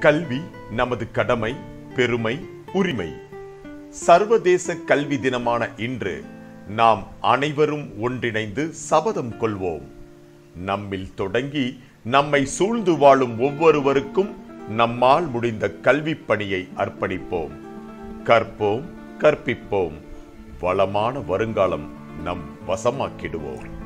கல்வி நமது கடமை பெருமை உரிமை. சர்வதேச கல்வி தினமான இன்று நாம் அனைவரும் ஒன்றிணைந்து சபதம் கொள்வோம். நம்மில் தொடங்கி நம்மை சூழ்ந்து வாழும் ஒவ்வொருவருக்கும் நம்மால் முடிந்த கல்வி பணியை அர்ப்பணிப்போம். கற்போம் கற்பிப்போம். வளமான வருங்காலம் நம் வசமாக்கிடுவோம்.